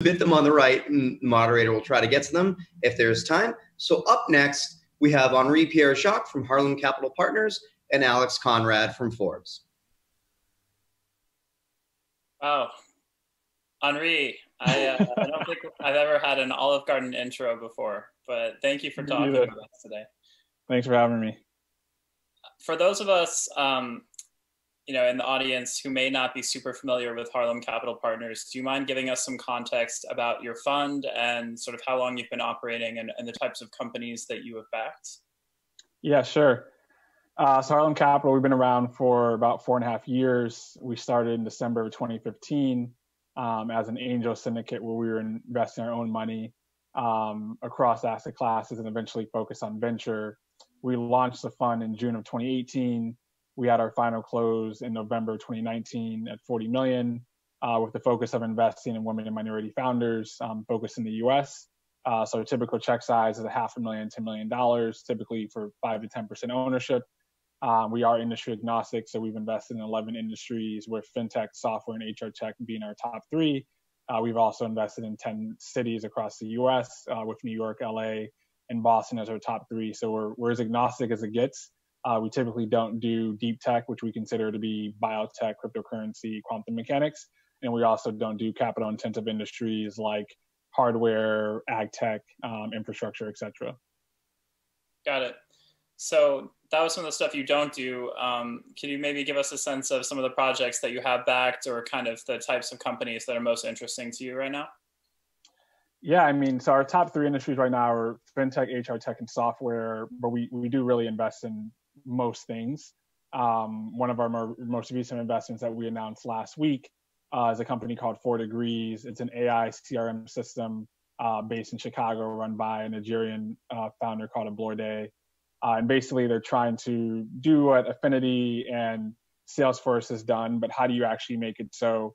bit them on the right, and the moderator will try to get to them if there's time. So up next, we have Henri Pierre Jacques from Harlem Capital Partners and Alex Konrad from Forbes. Oh, Henri, I, uh, I don't think I've ever had an Olive Garden intro before, but thank you for talking with us today. Thanks for having me. For those of us, um, you know, in the audience who may not be super familiar with Harlem Capital Partners, do you mind giving us some context about your fund and sort of how long you've been operating and, and the types of companies that you have backed? Yeah, sure. Uh, so Harlem Capital, we've been around for about four and a half years. We started in December of 2015 um, as an angel syndicate where we were investing our own money um, across asset classes and eventually focus on venture. We launched the fund in June of 2018. We had our final close in November 2019 at 40 million, uh, with the focus of investing in women and minority founders, um, focused in the U.S. Uh, so typical check size is a half a million to million dollars, typically for five to 10% ownership. Um, we are industry agnostic, so we've invested in 11 industries with fintech, software, and HR tech being our top three. Uh, we've also invested in 10 cities across the US, uh, with New York, LA, and Boston as our top three. So we're, we're as agnostic as it gets. Uh, we typically don't do deep tech, which we consider to be biotech, cryptocurrency, quantum mechanics. And we also don't do capital intensive industries like hardware, ag tech, um, infrastructure, etc. Got it. So that was some of the stuff you don't do. Um, can you maybe give us a sense of some of the projects that you have backed or kind of the types of companies that are most interesting to you right now? Yeah, I mean, so our top three industries right now are fintech, HR tech, and software, but we, we do really invest in most things. Um, one of our more, most recent investments that we announced last week uh, is a company called Four Degrees. It's an AI CRM system uh, based in Chicago, run by a Nigerian uh, founder called Ablorde. Uh, and basically, they're trying to do what Affinity and Salesforce has done, but how do you actually make it so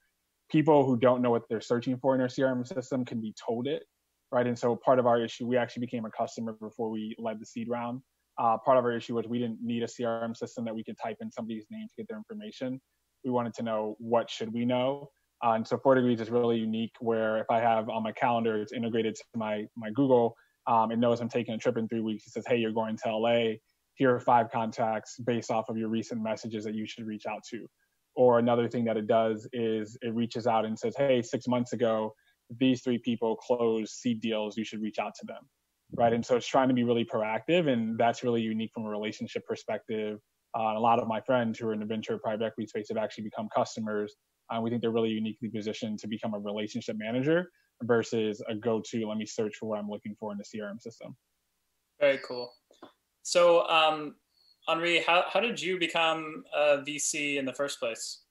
people who don't know what they're searching for in their CRM system can be told it, right? And so part of our issue, we actually became a customer before we led the seed round. Uh, part of our issue was we didn't need a CRM system that we could type in somebody's name to get their information. We wanted to know what should we know. Uh, and so Four Degrees is really unique where if I have on my calendar, it's integrated to my, my Google um, it knows I'm taking a trip in three weeks. It says, hey, you're going to LA. Here are five contacts based off of your recent messages that you should reach out to. Or another thing that it does is it reaches out and says, hey, six months ago, these three people closed seed deals. You should reach out to them. Right. And so it's trying to be really proactive. And that's really unique from a relationship perspective. Uh, a lot of my friends who are in the venture private equity space have actually become customers. Uh, we think they're really uniquely positioned to become a relationship manager versus a go-to let me search for what i'm looking for in the crm system very cool so um, henri how, how did you become a vc in the first place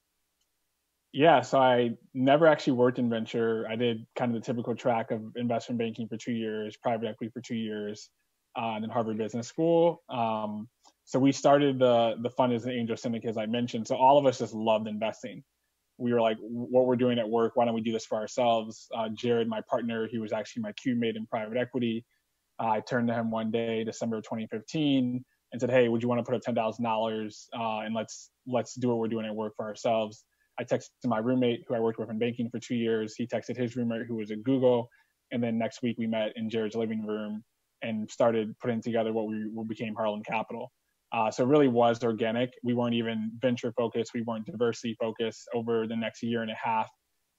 yeah so i never actually worked in venture i did kind of the typical track of investment banking for two years private equity for two years uh, and then harvard business school um, so we started the the fund as an angel syndicate as i mentioned so all of us just loved investing we were like, what we're doing at work, why don't we do this for ourselves? Uh, Jared, my partner, he was actually my Q mate in private equity. Uh, I turned to him one day, December of 2015, and said, hey, would you want to put up $10,000 uh, and let's let's do what we're doing at work for ourselves. I texted my roommate who I worked with in banking for two years. He texted his roommate who was at Google. And then next week we met in Jared's living room and started putting together what we what became Harlem Capital. Uh, so it really was organic. We weren't even venture focused. We weren't diversity focused. Over the next year and a half,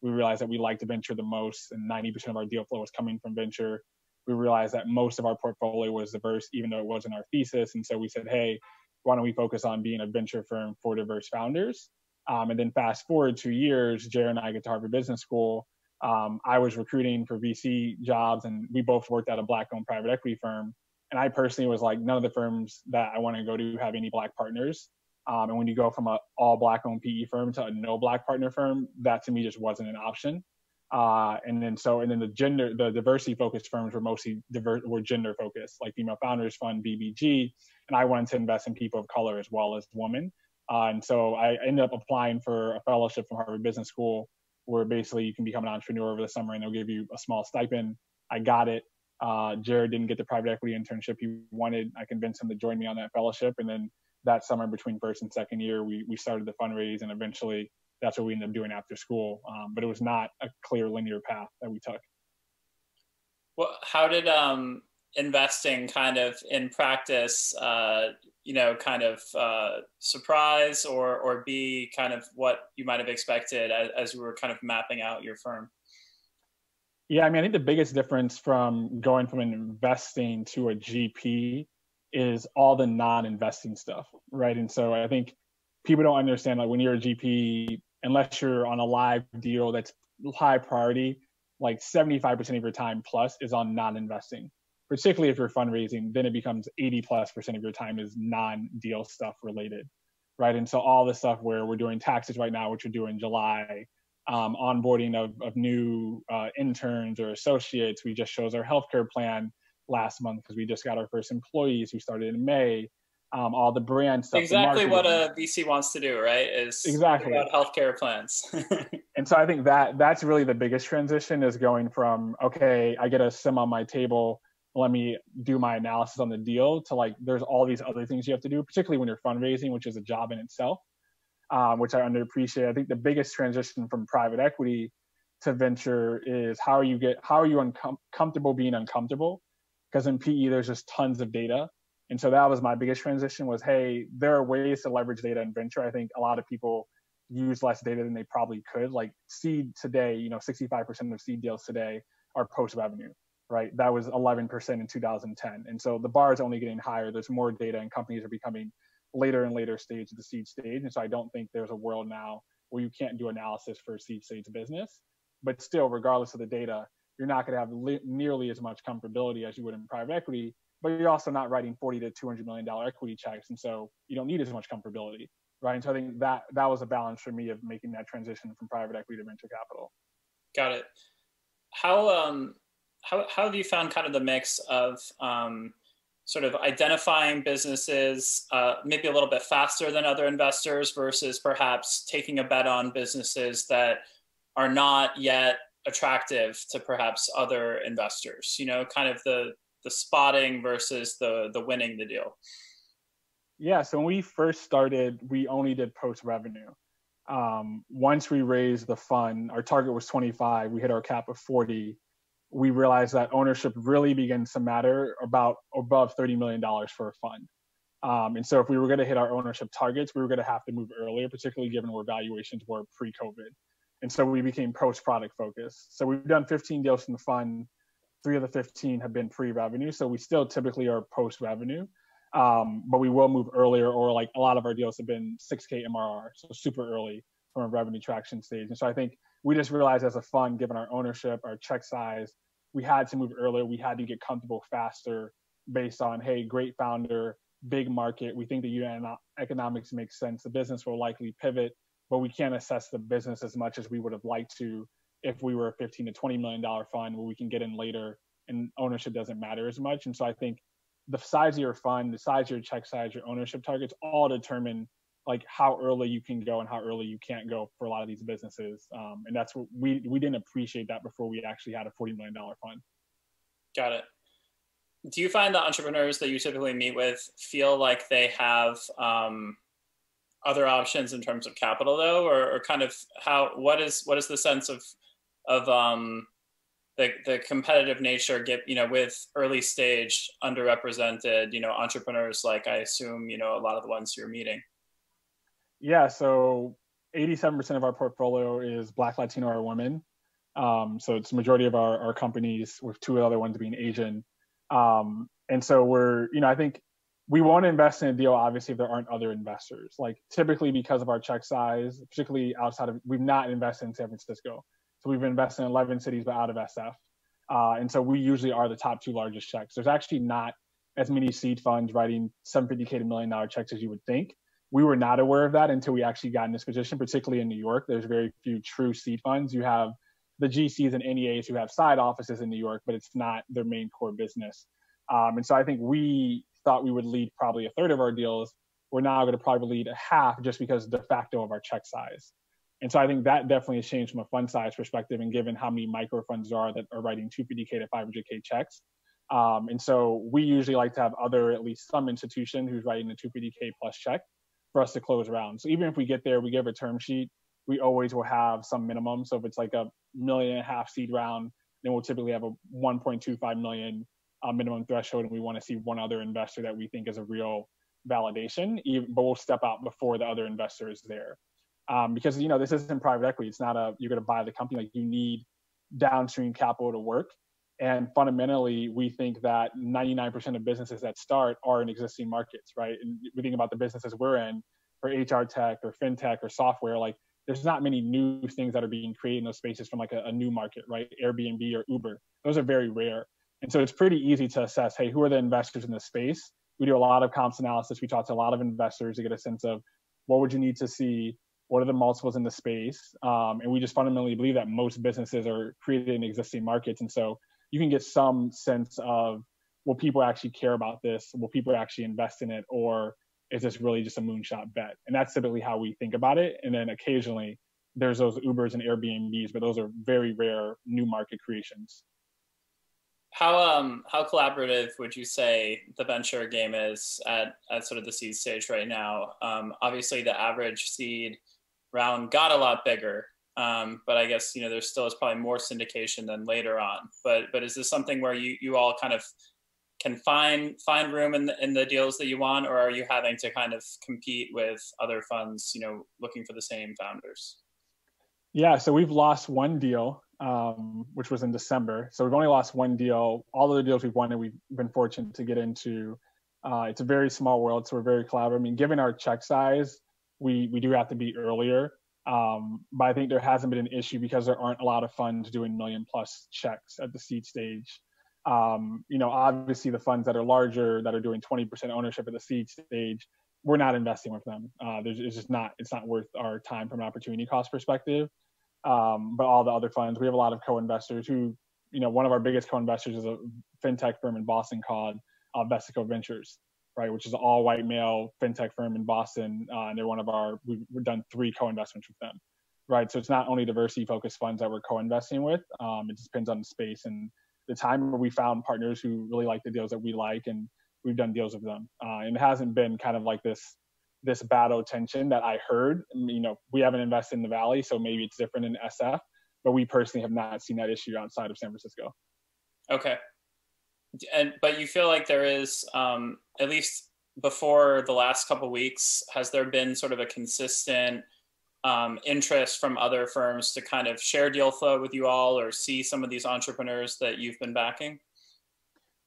we realized that we liked venture the most, and 90% of our deal flow was coming from venture. We realized that most of our portfolio was diverse, even though it wasn't our thesis. And so we said, hey, why don't we focus on being a venture firm for diverse founders? Um, and then fast forward two years, Jared and I get to Harvard Business School. Um, I was recruiting for VC jobs, and we both worked at a black-owned private equity firm and I personally was like, none of the firms that I want to go to have any black partners. Um, and when you go from a all black owned PE firm to a no black partner firm, that to me just wasn't an option. Uh, and then so and then the gender the diversity focused firms were mostly diverse were gender focused like female founders fund bbg and i wanted to invest in people of color as well as women uh, and so i ended up applying for a fellowship from harvard business school where basically you can become an entrepreneur over the summer and they'll give you a small stipend i got it uh, Jared didn't get the private equity internship he wanted. I convinced him to join me on that fellowship. And then that summer between first and second year, we, we started the fundraise and eventually that's what we ended up doing after school. Um, but it was not a clear linear path that we took. Well, how did um, investing kind of in practice, uh, you know, kind of uh, surprise or or be kind of what you might have expected as, as you were kind of mapping out your firm? Yeah, I mean, I think the biggest difference from going from an investing to a GP is all the non-investing stuff, right? And so I think people don't understand like when you're a GP, unless you're on a live deal that's high priority, like 75% of your time plus is on non-investing. Particularly if you're fundraising, then it becomes 80 plus percent of your time is non-deal stuff related, right? And so all the stuff where we're doing taxes right now, which we're doing in July, um, onboarding of, of new uh, interns or associates. We just chose our healthcare plan last month because we just got our first employees who started in May. Um, all the brand stuff. Exactly what a VC wants to do, right? Is exactly about healthcare plans. and so I think that that's really the biggest transition is going from okay, I get a CIM on my table, let me do my analysis on the deal to like there's all these other things you have to do, particularly when you're fundraising, which is a job in itself, um, which I underappreciate. I think the biggest transition from private equity to venture is how you get how are you uncomfortable being uncomfortable because in PE there's just tons of data. And so that was my biggest transition was, hey, there are ways to leverage data in venture. I think a lot of people use less data than they probably could. Like seed today, you know, 65% of seed deals today are post revenue, right? That was 11% in 2010. And so the bar is only getting higher. There's more data and companies are becoming later and later stage of the seed stage. And so I don't think there's a world now where you can't do analysis for seed stage business. But still, regardless of the data, you're not going to have li- nearly as much comfortability as you would in private equity, but you're also not writing 40 to 200 million dollar equity checks, and so you don't need as much comfortability, right? And so I think that that was a balance for me of making that transition from private equity to venture capital. Got it. How um how how have you found kind of the mix of um, sort of identifying businesses uh, maybe a little bit faster than other investors versus perhaps taking a bet on businesses that are not yet attractive to perhaps other investors you know kind of the the spotting versus the the winning the deal? Yeah so when we first started we only did post revenue. Um, once we raised the fund our target was 25 we hit our cap of 40 we realized that ownership really begins to matter about above $30 million for a fund um, and so if we were going to hit our ownership targets we were going to have to move earlier particularly given where valuations were pre-covid and so we became post product focused. So we've done 15 deals in the fund. Three of the 15 have been pre revenue. So we still typically are post revenue, um, but we will move earlier, or like a lot of our deals have been 6K MRR, so super early from a revenue traction stage. And so I think we just realized as a fund, given our ownership, our check size, we had to move earlier. We had to get comfortable faster based on, hey, great founder, big market. We think the unit economics makes sense. The business will likely pivot but we can't assess the business as much as we would have liked to if we were a 15 to 20 million dollar fund where we can get in later and ownership doesn't matter as much. And so I think the size of your fund, the size of your check size, your ownership targets all determine like how early you can go and how early you can't go for a lot of these businesses. Um, and that's what we we didn't appreciate that before we actually had a forty million dollar fund. Got it. Do you find the entrepreneurs that you typically meet with feel like they have um, other options in terms of capital though, or, or kind of how what is what is the sense of of um, the the competitive nature get you know with early stage underrepresented you know entrepreneurs like I assume you know a lot of the ones you're meeting. Yeah, so 87% of our portfolio is Black, Latino, or women. Um, so it's majority of our, our companies, with two other ones being Asian. Um, and so we're, you know, I think we want to invest in a deal obviously if there aren't other investors. Like typically because of our check size particularly outside of we've not invested in san francisco. So we've invested in 11 cities but out of sf uh, and so we usually are the top two largest checks. There's actually not as many seed funds writing 750k to million dollar checks as you would think we were not aware of that until we actually got in this position particularly in new york. There's very few true seed funds. You have the gcs and neas who have side offices in new york but it's not their main core business. Um, and so I think we thought we would lead probably a third of our deals, we're now going to probably lead a half just because de facto of our check size. And so I think that definitely has changed from a fund size perspective and given how many micro funds there are that are writing 250K to 500K checks. Um, and so we usually like to have other, at least some institution who's writing a 250K plus check for us to close around. So even if we get there, we give a term sheet, we always will have some minimum. So if it's like a million and a half seed round, then we'll typically have a 1.25 million uh, minimum threshold, and we want to see one other investor that we think is a real validation. Even, but we'll step out before the other investor is there, um, because you know this isn't private equity. It's not a you're going to buy the company. Like you need downstream capital to work. And fundamentally, we think that 99% of businesses that start are in existing markets, right? And we think about the businesses we're in for HR tech or fintech or software, like there's not many new things that are being created in those spaces from like a, a, new market, right? Airbnb or Uber. Those are very rare. And so it's pretty easy to assess, hey, who are the investors in this space? We do a lot of comps analysis. We talk to a lot of investors to get a sense of what would you need to see, what are the multiples in the space, um, and we just fundamentally believe that most businesses are created in existing markets, and so you can get some sense of will people actually care about this? Will people actually invest in it, or is this really just a moonshot bet? And that's typically how we think about it. And then occasionally there's those Ubers and Airbnbs, but those are very rare new market creations. How um how collaborative would you say the venture game is at, at sort of the seed stage right now? Um, obviously, the average seed round got a lot bigger, um, but I guess you know there still is probably more syndication than later on. But but is this something where you you all kind of can find find room in the, in the deals that you want, or are you having to kind of compete with other funds, you know, looking for the same founders? Yeah, so we've lost one deal, um, which was in December. So we've only lost one deal. All of the deals we've won, and we've been fortunate to get into. Uh, it's a very small world, so we're very collaborative. I mean, given our check size, we we do have to be earlier. Um, but I think there hasn't been an issue because there aren't a lot of funds doing million plus checks at the seed stage. Um, you know, obviously the funds that are larger that are doing 20% ownership at the seed stage, we're not investing with them. Uh, it's just not it's not worth our time from an opportunity cost perspective. Um, but all the other funds, we have a lot of co-investors who, you know, one of our biggest co-investors is a fintech firm in Boston called uh, Vestigo Ventures, right, which is an all-white male fintech firm in Boston, uh, and they're one of our. We've, done three co-investments with them, right. So it's not only diversity-focused funds that we're co-investing with. Um, it depends on the space and the time where we found partners who really like the deals that we like and we've done deals with them uh, and it hasn't been kind of like this this battle tension that i heard you know we haven't invested in the valley so maybe it's different in sf but we personally have not seen that issue outside of san francisco okay and but you feel like there is um, at least before the last couple weeks has there been sort of a consistent um, interest from other firms to kind of share deal flow with you all or see some of these entrepreneurs that you've been backing?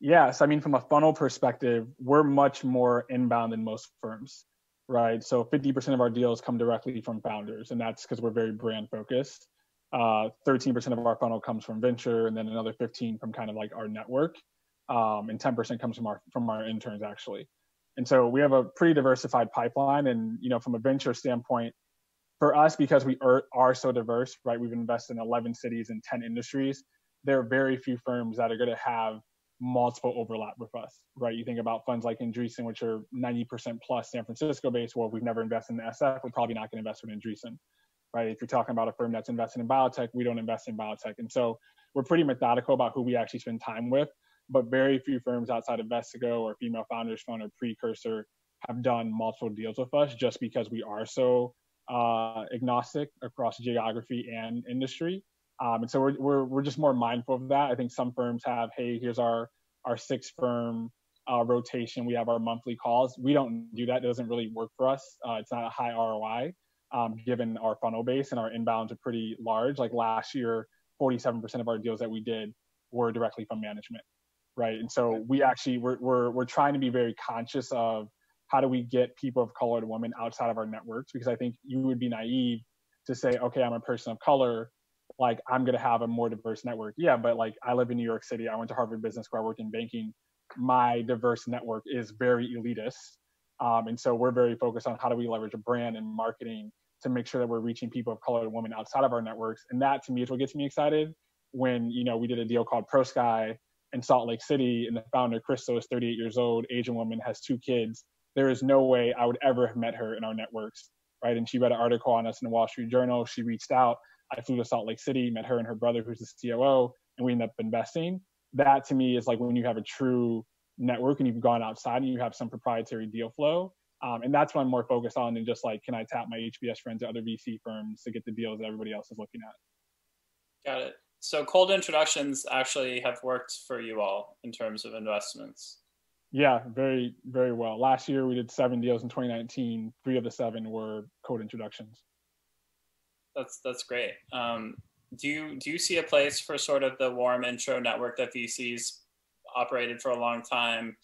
Yes, I mean, from a funnel perspective, we're much more inbound than most firms, right? So 50% of our deals come directly from founders, and that's because we're very brand focused. Uh, 13% of our funnel comes from venture, and then another 15 from kind of like our network, um, and 10% comes from our from our interns actually. And so we have a pretty diversified pipeline, and you know, from a venture standpoint, for us, because we are, are so diverse, right? We've invested in 11 cities and 10 industries. There are very few firms that are going to have multiple overlap with us, right? You think about funds like Andreessen, which are 90% plus San Francisco based. Well, we've never invested in SF. We're probably not going to invest in Andreessen, right? If you're talking about a firm that's invested in biotech, we don't invest in biotech. And so we're pretty methodical about who we actually spend time with. But very few firms outside of Vestigo or Female Founders Fund or Precursor have done multiple deals with us just because we are so uh, agnostic across geography and industry. Um, and so we're, we're, we're just more mindful of that. I think some firms have, hey, here's our, our six firm uh, rotation. We have our monthly calls. We don't do that. It doesn't really work for us. Uh, it's not a high ROI um, given our funnel base and our inbounds are pretty large. Like last year, 47% of our deals that we did were directly from management, right? And so we actually we're we're, we're trying to be very conscious of how do we get people of color and women outside of our networks? Because I think you would be naive to say, okay, I'm a person of color, like I'm gonna have a more diverse network. Yeah, but like I live in New York City, I went to Harvard Business School, I worked in banking. My diverse network is very elitist. Um, and so we're very focused on how do we leverage a brand and marketing to make sure that we're reaching people of color and women outside of our networks. And that to me is what gets me excited when, you know, we did a deal called ProSky in Salt Lake City and the founder, Crystal, is 38 years old, Asian woman, has two kids there is no way I would ever have met her in our networks, right? And she read an article on us in the Wall Street Journal. She reached out. I flew to Salt Lake City, met her and her brother, who's the COO, and we ended up investing. That to me is like when you have a true network and you've gone outside and you have some proprietary deal flow. Um, and that's what I'm more focused on than just like, can I tap my HBS friends at other VC firms to get the deals that everybody else is looking at? Got it. So cold introductions actually have worked for you all in terms of investments. Yeah, very, very well. Last year we did seven deals in 2019. Three of the seven were cold introductions. That's that's great. Um, do you do you see a place for sort of the warm intro network that VCs operated for a long time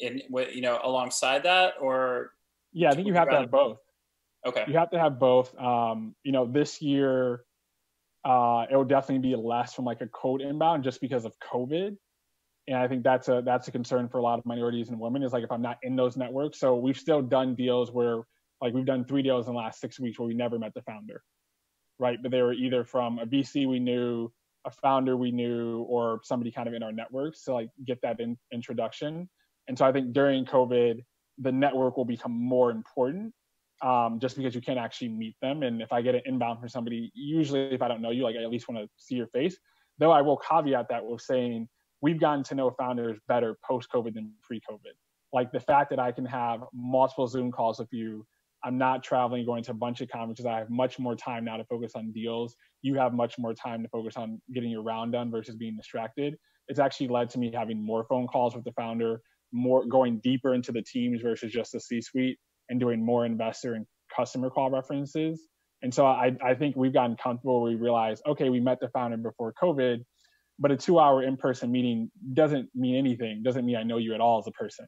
in you know alongside that or yeah i think you have to have both okay you have to have both um, you know this year uh, it will definitely be less from like a code inbound just because of covid. And i think that's a that's a concern for a lot of minorities and women is like if i'm not in those networks. So we've still done deals where like we've done three deals in the last six weeks where we never met the founder right? But they were either from a vc we knew a founder we knew or somebody kind of in our networks to like get that in, introduction. And so I think during COVID, the network will become more important um, just because you can't actually meet them. And if I get an inbound from somebody, usually if I don't know you, like I at least want to see your face. Though I will caveat that with saying we've gotten to know founders better post COVID than pre COVID. Like the fact that I can have multiple Zoom calls with you. I'm not traveling, going to a bunch of conferences. I have much more time now to focus on deals. You have much more time to focus on getting your round done versus being distracted. It's actually led to me having more phone calls with the founder, more going deeper into the teams versus just the C-suite and doing more investor and customer call references. And so I, I think we've gotten comfortable. We realize, okay, we met the founder before COVID, but a two-hour in-person meeting doesn't mean anything. Doesn't mean I know you at all as a person,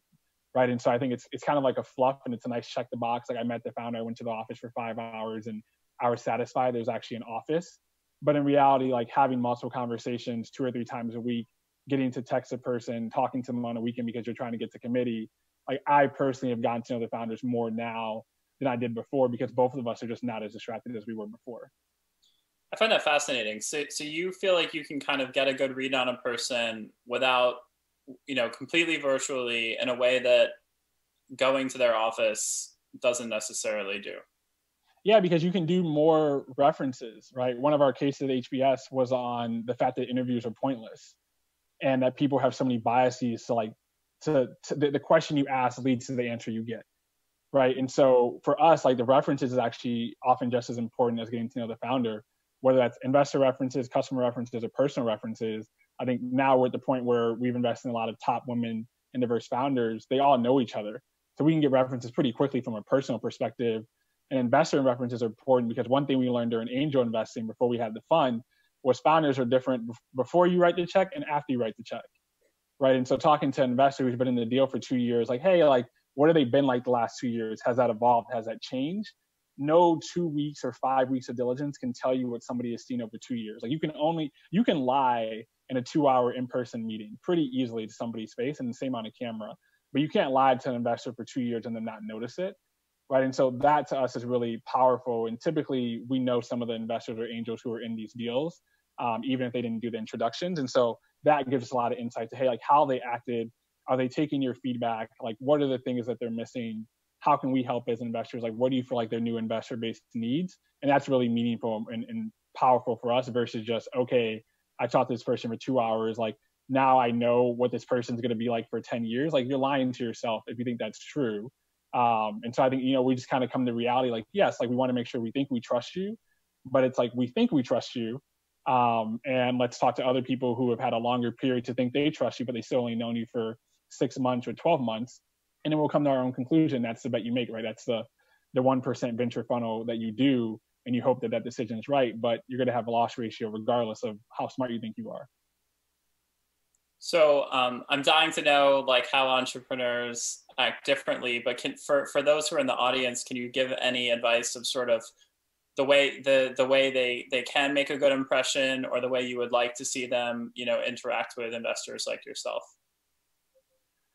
right? And so I think it's it's kind of like a fluff, and it's a nice check the box. Like I met the founder, I went to the office for five hours, and I was satisfied. There's actually an office, but in reality, like having multiple conversations two or three times a week getting to text a person, talking to them on a weekend because you're trying to get to committee. Like I personally have gotten to know the founders more now than I did before because both of us are just not as distracted as we were before. I find that fascinating. So, so you feel like you can kind of get a good read on a person without, you know, completely virtually in a way that going to their office doesn't necessarily do. Yeah, because you can do more references, right? One of our cases at HBS was on the fact that interviews are pointless and that people have so many biases to like to, to the, the, question you ask leads to the answer you get right? And so for us like the references is actually often just as important as getting to know the founder whether that's investor references customer references or personal references. I think now we're at the point where we've invested in a lot of top women and diverse founders. They all know each other. So we can get references pretty quickly from a personal perspective. And investor references are important because one thing we learned during angel investing before we had the fund was founders are different before you write the check and after you write the check, right? And so talking to an investor who's been in the deal for two years, like, hey, like, what have they been like the last two years? Has that evolved? Has that changed? No two weeks or five weeks of diligence can tell you what somebody has seen over two years. Like you can only you can lie in a two-hour in-person meeting pretty easily to somebody's face and the same on a camera, but you can't lie to an investor for two years and then not notice it right? And so that to us is really powerful. And typically, we know some of the investors or angels who are in these deals, um, even if they didn't do the introductions. And so that gives us a lot of insight to hey, like how they acted. Are they taking your feedback? Like, what are the things that they're missing? How can we help as investors? Like, what do you feel like their new investor base needs? And that's really meaningful and, and powerful for us versus just okay, I talked to this person for two hours. Like now I know what this person's going to be like for 10 years. Like you're lying to yourself if you think that's true. Um, and so I think, you know, we just kind of come to reality like, yes, like we want to make sure we think we trust you, but it's like we think we trust you. Um, and let's talk to other people who have had a longer period to think they trust you, but they still only known you for six months or 12 months. And then we'll come to our own conclusion. That's the bet you make, right? That's the, the 1% venture funnel that you do. And you hope that that decision is right, but you're going to have a loss ratio regardless of how smart you think you are. So um, I'm dying to know like how entrepreneurs act differently. But can, for for those who are in the audience, can you give any advice of sort of the way the the way they they can make a good impression, or the way you would like to see them, you know, interact with investors like yourself?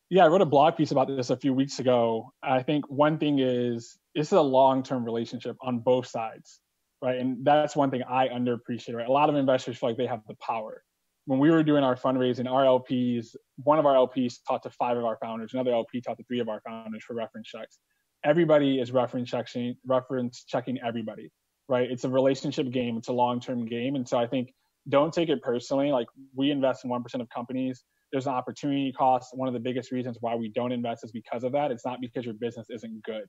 Yeah, I wrote a blog piece about this a few weeks ago. I think one thing is this is a long term relationship on both sides, right? And that's one thing I underappreciate. Right, a lot of investors feel like they have the power when we were doing our fundraising, our LPs, one of our LPs talked to five of our founders, another LP talked to three of our founders for reference checks. Everybody is reference checking, reference checking everybody, right? It's a relationship game. It's a long-term game, and so I think don't take it personally. Like we invest in 1% of companies. There's an opportunity cost. One of the biggest reasons why we don't invest is because of that. It's not because your business isn't good.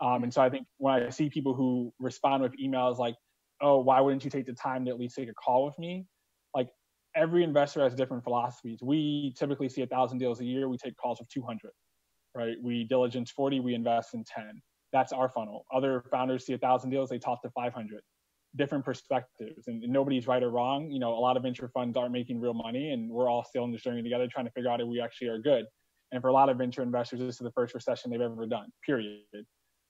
Um, and so I think when I see people who respond with emails like, oh, why wouldn't you take the time to at least take a call with me? Like every investor has different philosophies. We typically see a thousand deals a year. We take calls of 200, right? We diligence 40, we invest in 10. That's our funnel. Other founders see a thousand deals, they talk to 500 different perspectives and, nobody's right or wrong. You know, a lot of venture funds aren't making real money and we're all still in this journey together trying to figure out if we actually are good. And for a lot of venture investors, this is the first recession they've ever done, period.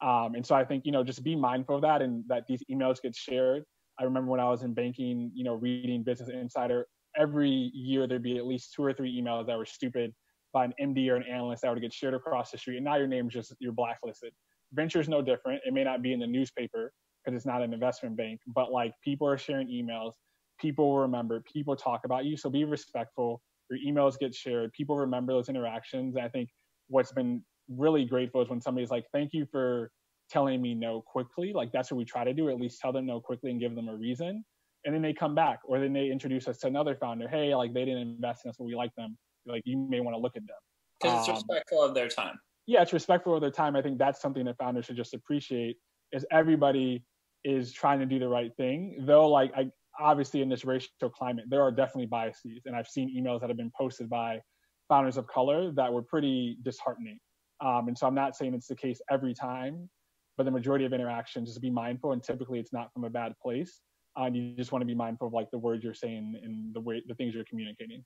Um, and so I think, you know, just be mindful of that and that these emails get shared. I remember when I was in banking, you know, reading Business Insider, every year there'd be at least two or three emails that were stupid by an MD or an analyst that would get shared across the street. And now your name's just, you're blacklisted. Venture's no different. It may not be in the newspaper, because it's not an investment bank, but like people are sharing emails, people will remember, people talk about you. So be respectful. Your emails get shared, people remember those interactions. I think what's been really grateful is when somebody's like, thank you for telling me no quickly. Like that's what we try to do, at least tell them no quickly and give them a reason. And then they come back, or then they introduce us to another founder. Hey, like they didn't invest in us, but we like them. Like you may want to look at them. Because it's um, respectful of their time. Yeah, it's respectful of their time. I think that's something that founders should just appreciate. Is everybody is trying to do the right thing. Though, like, I obviously in this racial climate, there are definitely biases, and I've seen emails that have been posted by founders of color that were pretty disheartening. Um, and so I'm not saying it's the case every time, but the majority of interactions, just be mindful, and typically it's not from a bad place. Uh, and you just want to be mindful of like the words you're saying and the way the things you're communicating.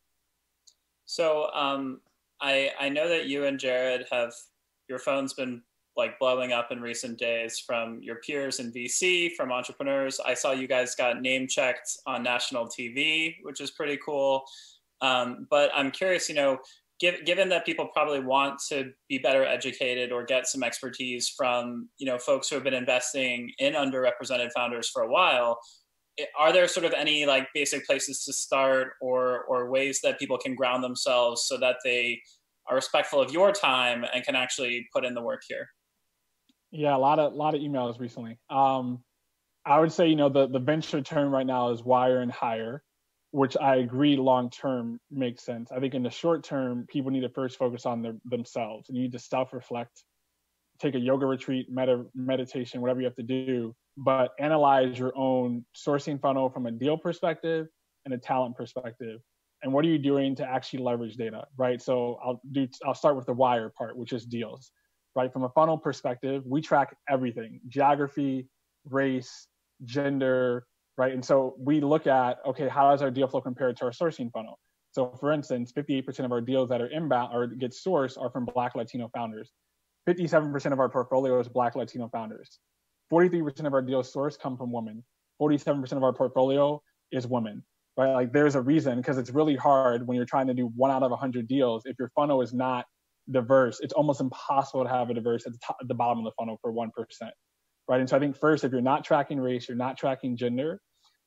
So um, I I know that you and Jared have your phone's been like blowing up in recent days from your peers in VC, from entrepreneurs. I saw you guys got name checked on national TV, which is pretty cool. Um, but I'm curious, you know, give, given that people probably want to be better educated or get some expertise from, you know, folks who have been investing in underrepresented founders for a while, are there sort of any like basic places to start or or ways that people can ground themselves so that they are respectful of your time and can actually put in the work here? Yeah, a lot of a lot of emails recently. Um, I would say you know the the venture term right now is wire and hire, which I agree long term makes sense. I think in the short term, people need to first focus on their, themselves and you need to self reflect, take a yoga retreat, med- meditation, whatever you have to do, but analyze your own sourcing funnel from a deal perspective and a talent perspective. And what are you doing to actually leverage data, right? So I'll do I'll start with the wire part, which is deals right? From a funnel perspective, we track everything geography, race, gender, right? And so we look at, okay, how does our deal flow compare to our sourcing funnel? So for instance, 58% of our deals that are inbound or get sourced are from Black Latino founders. 57% of our portfolio is Black Latino founders. 43% of our deals source come from women. 47% of our portfolio is women, right? Like there's a reason because it's really hard when you're trying to do one out of 100 deals. If your funnel is not diverse, it's almost impossible to have a diverse at the, top, at the bottom of the funnel for 1%. Right. And so I think first, if you're not tracking race, you're not tracking gender,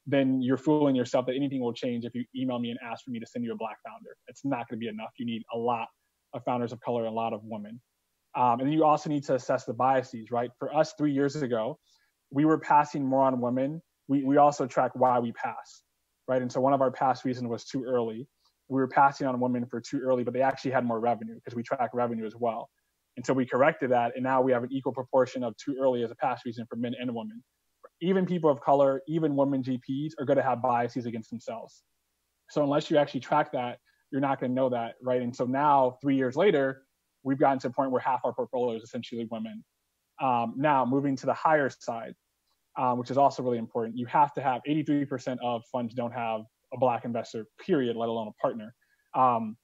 then you're fooling yourself that anything will change if you email me and ask for me to send you a black founder. It's not going to be enough. You need a lot of founders of color, and a lot of women. Um, and you also need to assess the biases, right? For us, three years ago, we were passing more on women. We, we also track why we pass, right? And so one of our pass reasons was too early we were passing on women for too early, but they actually had more revenue because we track revenue as well. And so we corrected that, and now we have an equal proportion of too early as a pass reason for men and women. Even people of color, even women GPs are going to have biases against themselves. So unless you actually track that, you're not going to know that, right? And so now, three years later, we've gotten to a point where half our portfolio is essentially women. Um, now, moving to the higher side, um, which is also really important, you have to have 83% of funds don't have a black investor, period, let alone a partner. Um,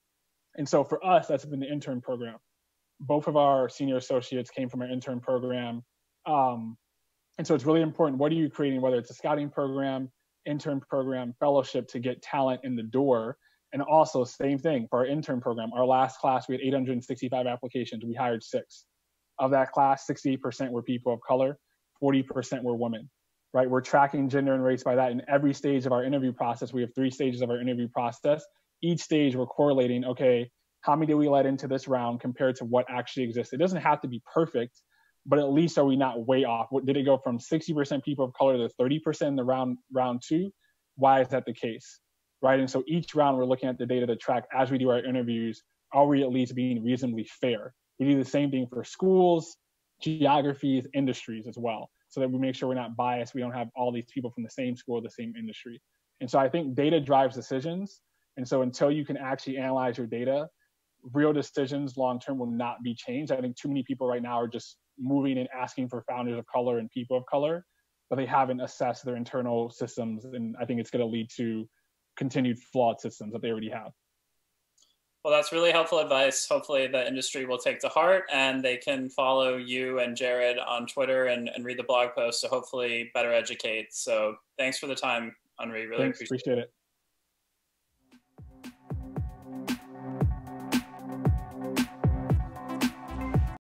and so for us, that's been the intern program. Both of our senior associates came from our intern program. Um, and so it's really important. What are you creating, whether it's a scouting program, intern program, fellowship to get talent in the door? And also, same thing for our intern program. Our last class, we had 865 applications. We hired six. Of that class, 68% were people of color, 40% were women right? We're tracking gender and race by that. In every stage of our interview process, we have three stages of our interview process. Each stage, we're correlating, okay, how many did we let into this round compared to what actually exists? It doesn't have to be perfect, but at least are we not way off? What, Did it go from 60% people of color to 30% in the round round two? why is that the case? Right. And so each round we're looking at the data to track as we do our interviews, are we at least being reasonably fair? We do the same thing for schools, geographies, industries as well, so that we make sure we're not biased. We don't have all these people from the same school, the same industry. And so I think data drives decisions. And so until you can actually analyze your data, real decisions long term will not be changed. I think too many people right now are just moving and asking for founders of color and people of color, but they haven't assessed their internal systems. And I think it's going to lead to continued flawed systems that they already have. Well, that's really helpful advice. Hopefully, the industry will take to heart and they can follow you and Jared on Twitter and, and read the blog post to hopefully better educate. So, thanks for the time, Henri. Really thanks, appreciate, appreciate it.